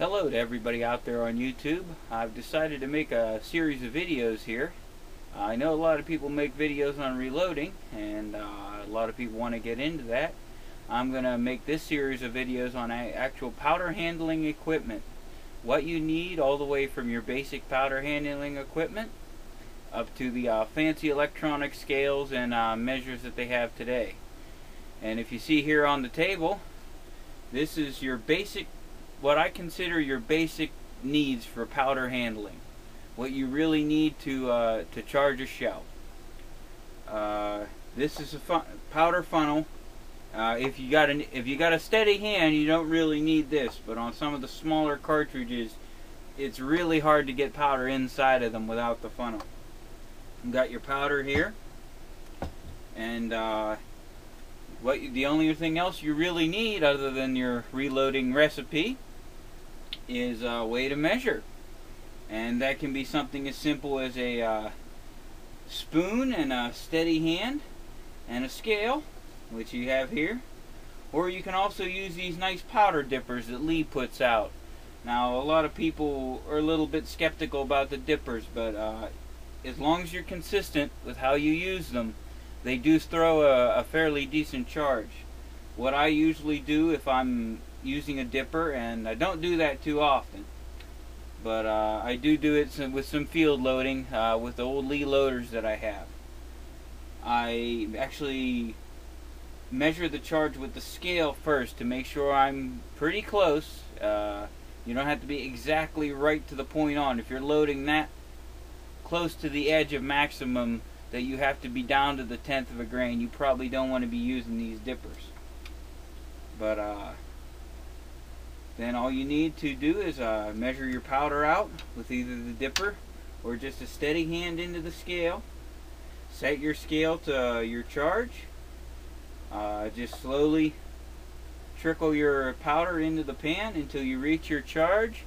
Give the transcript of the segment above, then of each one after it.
Hello to everybody out there on YouTube. I've decided to make a series of videos here. I know a lot of people make videos on reloading and uh, a lot of people want to get into that. I'm going to make this series of videos on actual powder handling equipment. What you need all the way from your basic powder handling equipment up to the uh, fancy electronic scales and uh, measures that they have today. And if you see here on the table, this is your basic what I consider your basic needs for powder handling. What you really need to uh, to charge a shell. Uh, this is a fun powder funnel. Uh, if you got an if you got a steady hand, you don't really need this. But on some of the smaller cartridges, it's really hard to get powder inside of them without the funnel. You got your powder here, and uh, what the only thing else you really need other than your reloading recipe is a way to measure. And that can be something as simple as a uh, spoon and a steady hand and a scale, which you have here. Or you can also use these nice powder dippers that Lee puts out. Now, a lot of people are a little bit skeptical about the dippers, but uh, as long as you're consistent with how you use them, they do throw a, a fairly decent charge. What I usually do if I'm using a dipper, and I don't do that too often. But uh, I do do it some, with some field loading uh, with the old Lee loaders that I have. I actually measure the charge with the scale first to make sure I'm pretty close. Uh, you don't have to be exactly right to the point on. If you're loading that close to the edge of maximum that you have to be down to the tenth of a grain, you probably don't want to be using these dippers. But uh, then all you need to do is uh, measure your powder out with either the dipper or just a steady hand into the scale. Set your scale to your charge. Uh, just slowly trickle your powder into the pan until you reach your charge.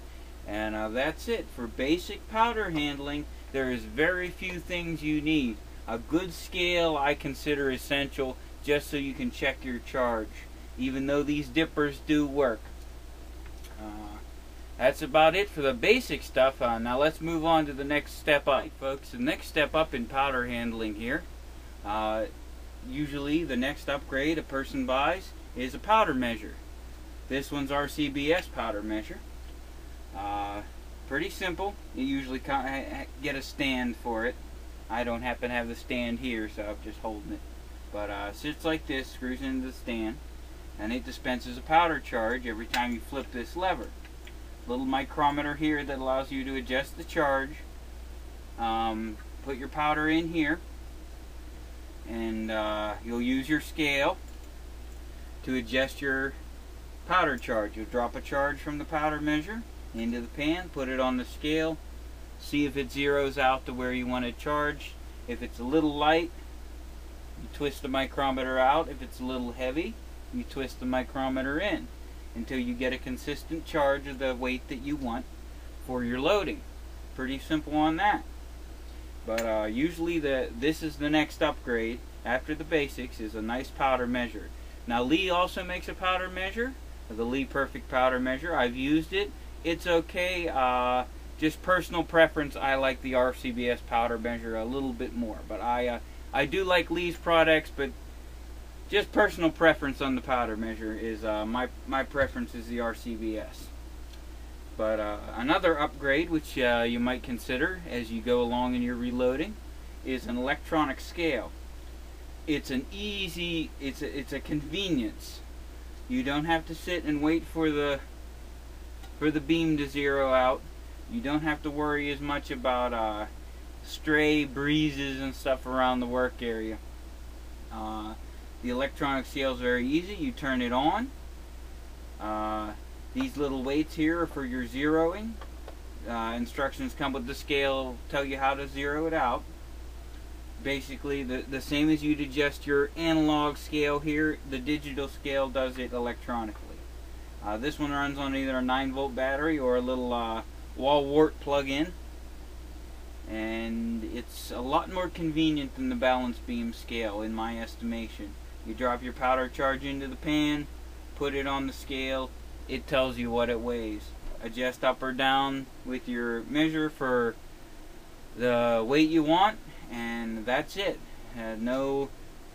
And uh, that's it. For basic powder handling, there is very few things you need. A good scale I consider essential just so you can check your charge. Even though these dippers do work. That's about it for the basic stuff. Uh, now let's move on to the next step up, folks. The next step up in powder handling here. Uh, usually the next upgrade a person buys is a powder measure. This one's RCBS powder measure. Uh, pretty simple. You usually get a stand for it. I don't happen to have the stand here, so I'm just holding it. But uh, sits like this, screws into the stand and it dispenses a powder charge every time you flip this lever. Little micrometer here that allows you to adjust the charge. Um, put your powder in here and uh, you'll use your scale to adjust your powder charge. You'll drop a charge from the powder measure into the pan, put it on the scale, see if it zeroes out to where you want it charged. If it's a little light, you twist the micrometer out. If it's a little heavy, you twist the micrometer in until you get a consistent charge of the weight that you want for your loading. Pretty simple on that. But uh, usually the this is the next upgrade after the basics is a nice powder measure. Now Lee also makes a powder measure, the Lee Perfect powder measure. I've used it. It's okay. Uh, just personal preference. I like the RCBS powder measure a little bit more, but I uh, I do like Lee's products, but just personal preference on the powder measure is uh, my my preference is the RCBS. But uh, another upgrade which uh, you might consider as you go along in your reloading is an electronic scale. It's an easy, it's a, it's a convenience. You don't have to sit and wait for the for the beam to zero out. You don't have to worry as much about uh, stray breezes and stuff around the work area. Uh, the electronic scale is very easy. You turn it on. Uh, these little weights here are for your zeroing. Uh, instructions come with the scale, tell you how to zero it out. Basically, the, the same as you'd adjust your analog scale here, the digital scale does it electronically. Uh, this one runs on either a 9 volt battery or a little uh, wall wart plug-in. And it's a lot more convenient than the balance beam scale in my estimation. You drop your powder charge into the pan, put it on the scale, it tells you what it weighs. adjust up or down with your measure for the weight you want and that's it. Uh, no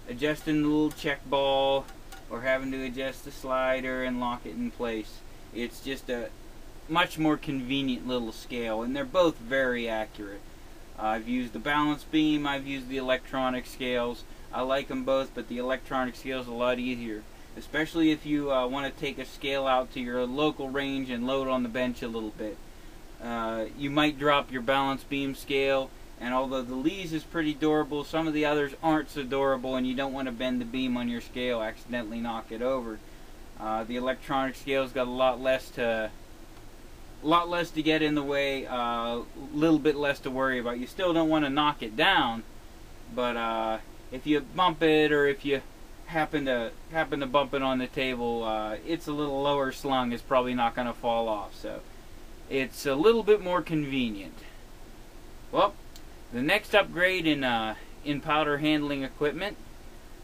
adjusting the little check ball or having to adjust the slider and lock it in place. It's just a much more convenient little scale and they're both very accurate. I've used the balance beam, I've used the electronic scales. I like them both, but the electronic scale is a lot easier. Especially if you uh, want to take a scale out to your local range and load on the bench a little bit. Uh, you might drop your balance beam scale and although the Lees is pretty durable, some of the others aren't so durable and you don't want to bend the beam on your scale, accidentally knock it over. Uh, the electronic scale's got a lot less to a lot less to get in the way, a uh, little bit less to worry about. You still don't want to knock it down, but uh, if you bump it or if you happen to happen to bump it on the table, uh, it's a little lower slung. It's probably not going to fall off. So it's a little bit more convenient. Well, the next upgrade in uh, in powder handling equipment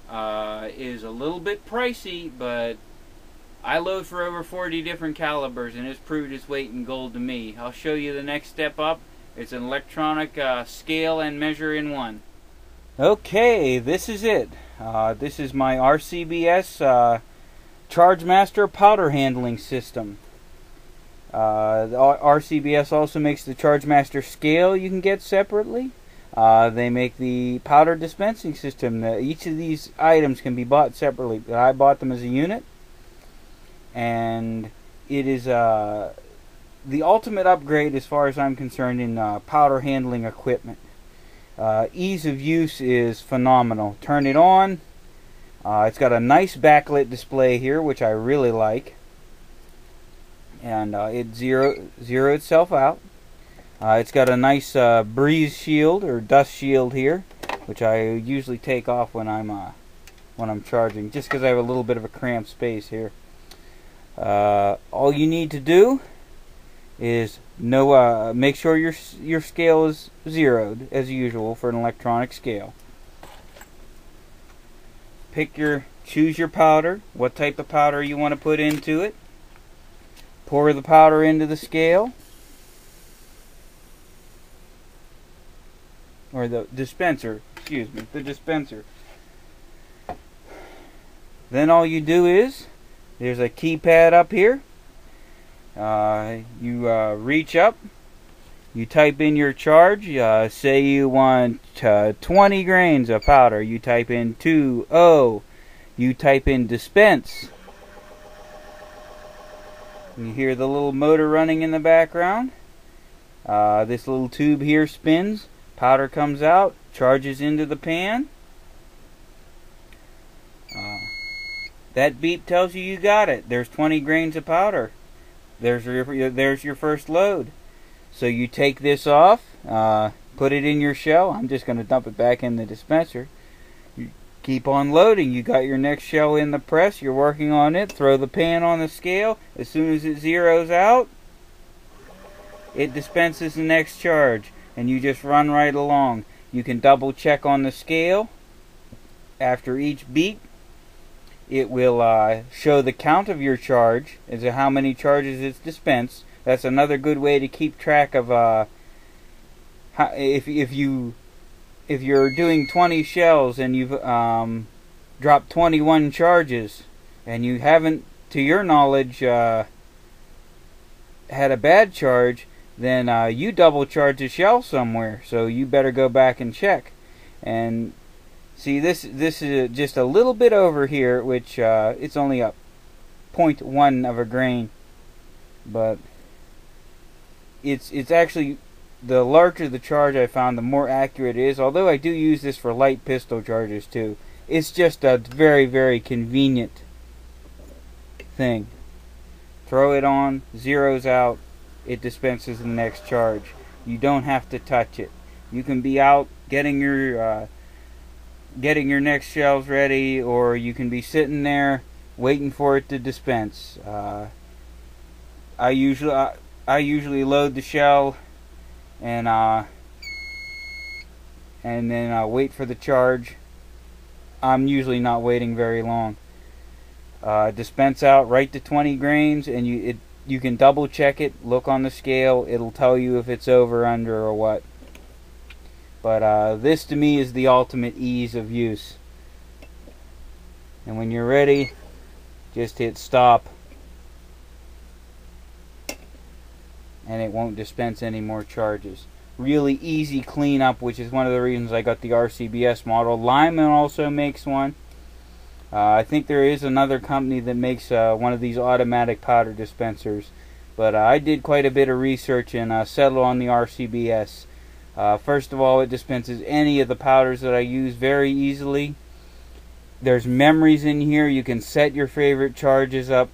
uh, is a little bit pricey, but I load for over 40 different calibers and it's proved its weight in gold to me. I'll show you the next step up. It's an electronic uh, scale and measure in one. Okay, this is it. Uh, this is my RCBS uh, ChargeMaster powder handling system. Uh, the RCBS also makes the ChargeMaster scale you can get separately. Uh, they make the powder dispensing system. Each of these items can be bought separately. But I bought them as a unit, and it is uh, the ultimate upgrade as far as I'm concerned in uh, powder handling equipment. Uh, ease of use is phenomenal. Turn it on. Uh, it's got a nice backlit display here, which I really like and uh, it zero zero itself out. Uh, it's got a nice breeze shield or dust shield here, which I usually take off when I'm when I'm charging, just because I have a little bit of a cramped space here. Uh, all you need to do is know uh, make sure your your scale is zeroed as usual for an electronic scale. Pick your choose your powder, what type of powder you want to put into it Pour the powder into the scale. Or the dispenser, excuse me, the dispenser. Then all you do is, there's a keypad up here. Uh, you uh, reach up, you type in your charge. Uh, say you want uh, 20 grains of powder. You type in 2O. You type in dispense. You hear the little motor running in the background. Uh, this little tube here spins. Powder comes out, charges into the pan. That beep tells you you got it. There's 20 grains of powder. There's your, there's your first load. So you take this off, uh, put it in your shell. I'm just going to dump it back in the dispenser You keep on loading. You got your next shell in the press, you're working on it, throw the pan on the scale. As soon as it zeroes out, it dispenses the next charge, and you just run right along. You can double check on the scale after each beat. It will uh, show the count of your charge as to how many charges it's dispensed. That's another good way to keep track of uh, how, if if you if you're doing 20 shells and you've um, dropped 21 charges and you haven't, to your knowledge, uh, had a bad charge, then uh, you double charge a shell somewhere. So you better go back and check. And see, this this is just a little bit over here, which uh, it's only a 0.1 of a grain, but it's it's actually the larger the charge I found, the more accurate it is. Although I do use this for light pistol charges too. It's just a very, very convenient thing. Throw it on, zeroes out, it dispenses the next charge. You don't have to touch it. You can be out getting your uh, getting your next shells ready, or you can be sitting there waiting for it to dispense. Uh, I usually I, I usually load the shell and uh, and then I wait for the charge. I'm usually not waiting very long. Uh, dispense out right to 20 grains, and you it you can double check it, look on the scale, it'll tell you if it's over, under, or what. But uh, this to me is the ultimate ease of use. And when you're ready, just hit stop. And it won't dispense any more charges. Really easy cleanup, which is one of the reasons I got the RCBS model. Lyman also makes one. Uh, I think there is another company that makes uh, one of these automatic powder dispensers. But uh, I did quite a bit of research and uh, settled on the RCBS. Uh, first of all, it dispenses any of the powders that I use very easily. There's memories in here. You can set your favorite charges up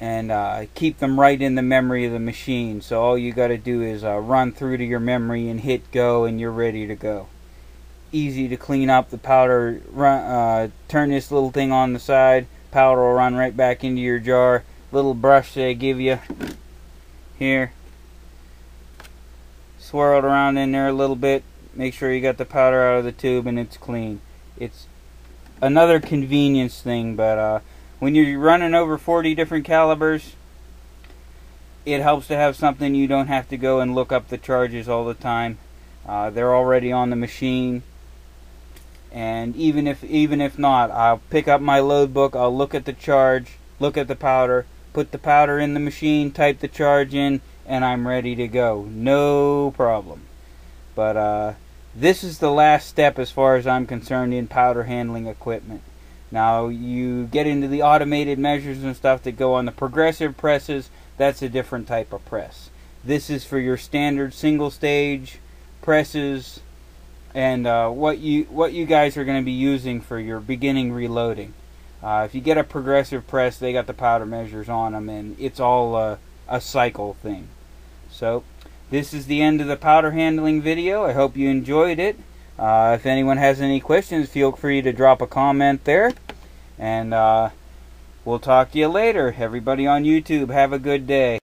and uh, keep them right in the memory of the machine. So all you got to do is run through to your memory and hit go and you're ready to go easy to clean up the powder run uh, turn this little thing on the side powder will run right back into your jar little brush they give you here swirl it around in there a little bit. Make sure you got the powder out of the tube and it's clean. It's another convenience thing but uh, when you're running over 40 different calibers it helps to have something you don't have to go and look up the charges all the time. Uh, they're already on the machine. And even if even if not I'll pick up my load book I'll look at the charge look at the powder put the powder in the machine type the charge in and I'm ready to go no problem but uh, this is the last step as far as I'm concerned in powder handling equipment now you get into the automated measures and stuff that go on the progressive presses that's a different type of press this is for your standard single stage presses and uh, what you what you guys are going to be using for your beginning reloading. Uh, if you get a progressive press, they got the powder measures on them, and it's all uh, a cycle thing. So this is the end of the powder handling video. I hope you enjoyed it. Uh, if anyone has any questions, feel free to drop a comment there, and uh, we'll talk to you later. Everybody on YouTube, have a good day.